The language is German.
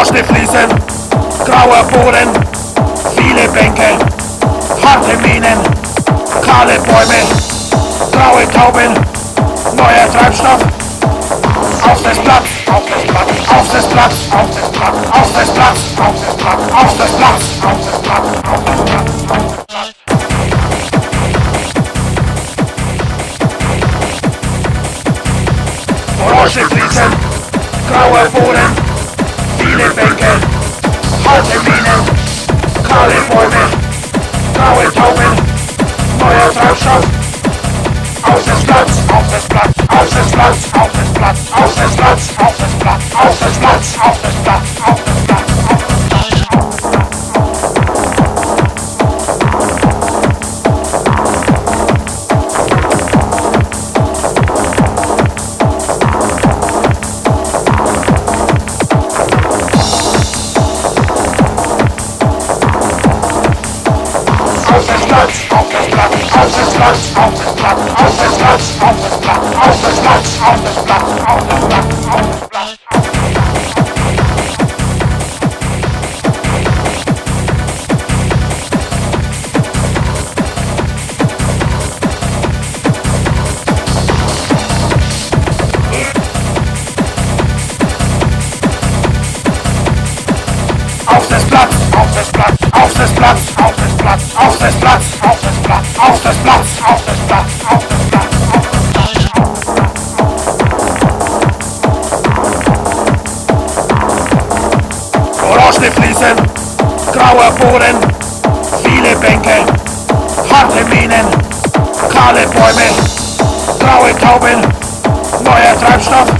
Orangene Fliesen, grauer Boden, viele Bänke, harte Minen, kahle Bäume, graue Tauben, neuer Treibstoff, auf das Blatt, auf das Blatt, auf das Blatt, auf das Blatt, auf das Blatt, auf das Blatt, auf das Blatt, auf das Blatt, auf das Blatt, auf das Blatt. Orange Fliesen, grauer Boden, it bacon. How's it? Call it warming. Call it towing. Show. Houses guts. Auf das Blatt, auf das Blatt, Orangene Fliesen, grauer Boden, viele Bänke, harte Minen, kahle Bäume, graue Tauben, neuer Treibstoff,